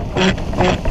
Oh, oh, oh.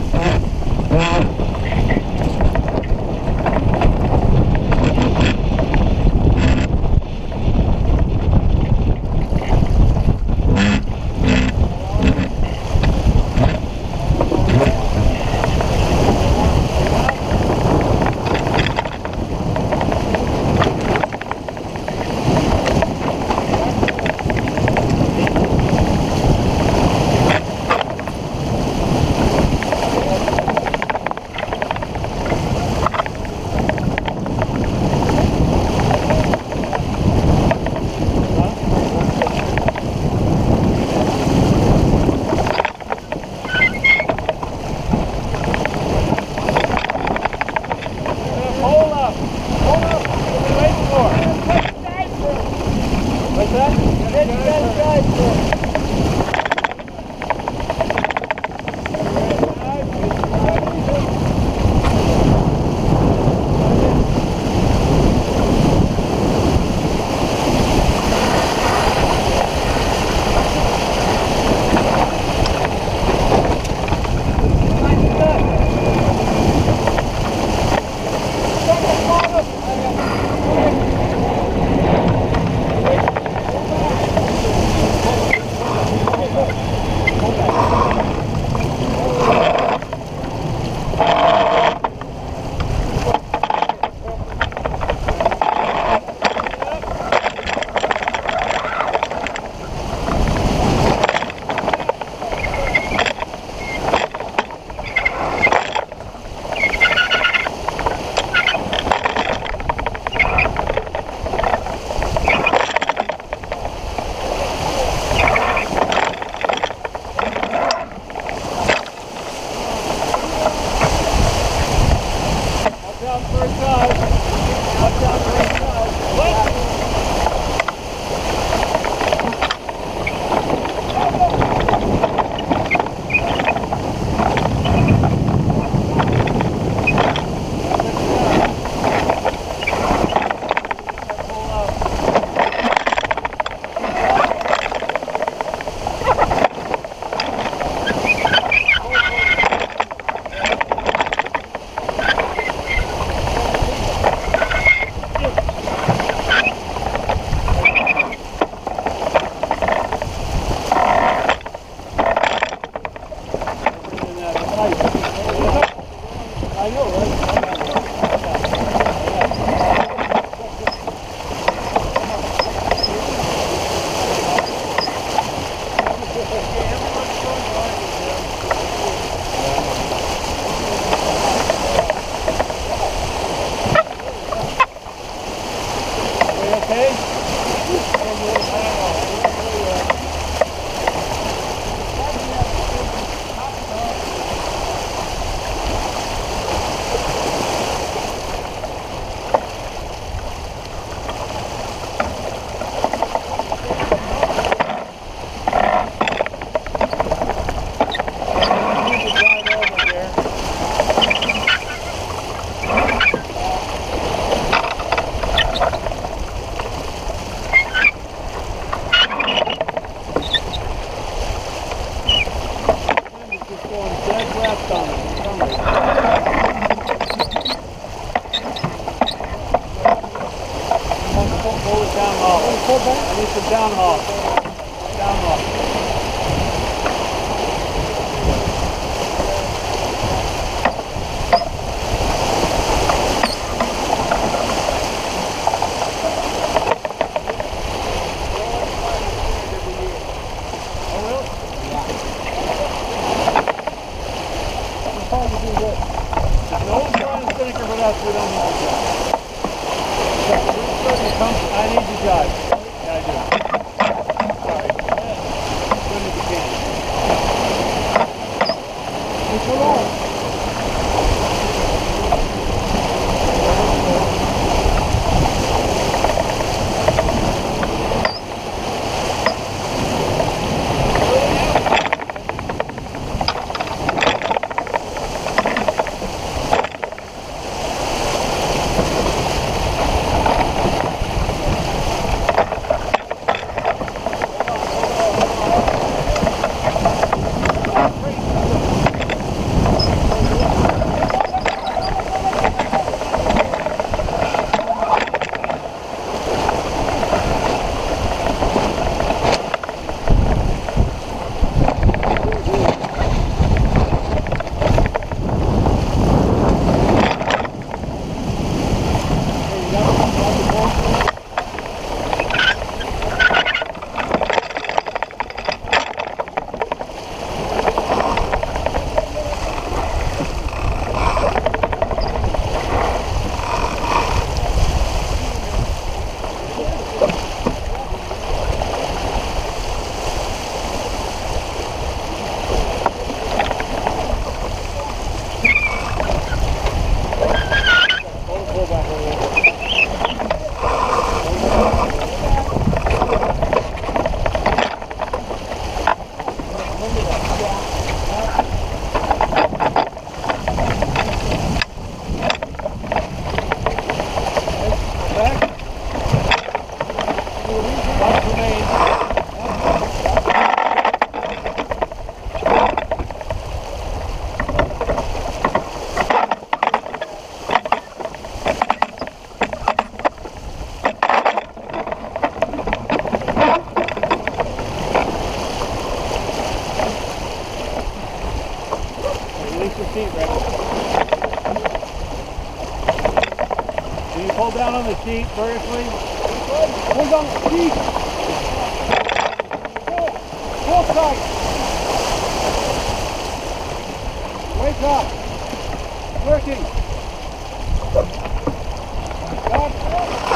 Dead left on it. Pull it downhaul. Pull it downhaul. 你成功。feet vertically. Hold on, feet. Full tight. Wake up. Working. God.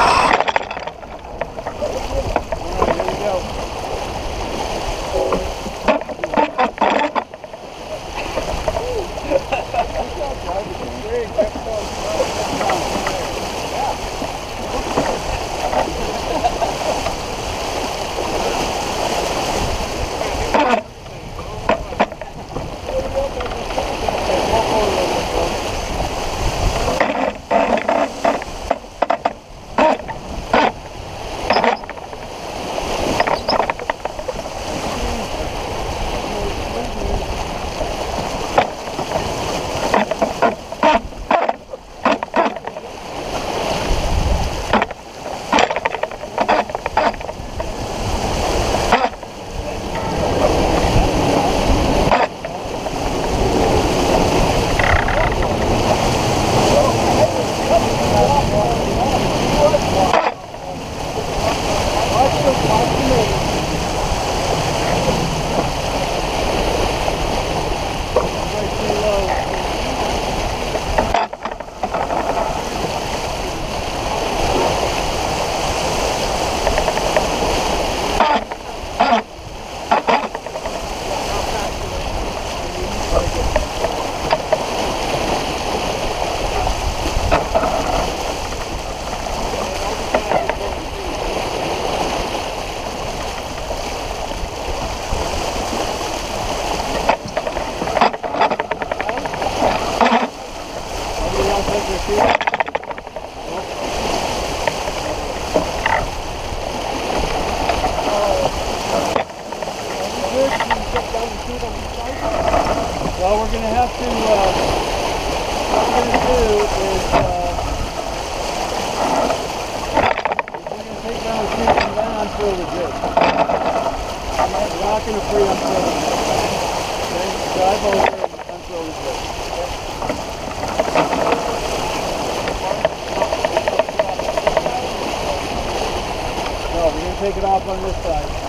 para meus pais.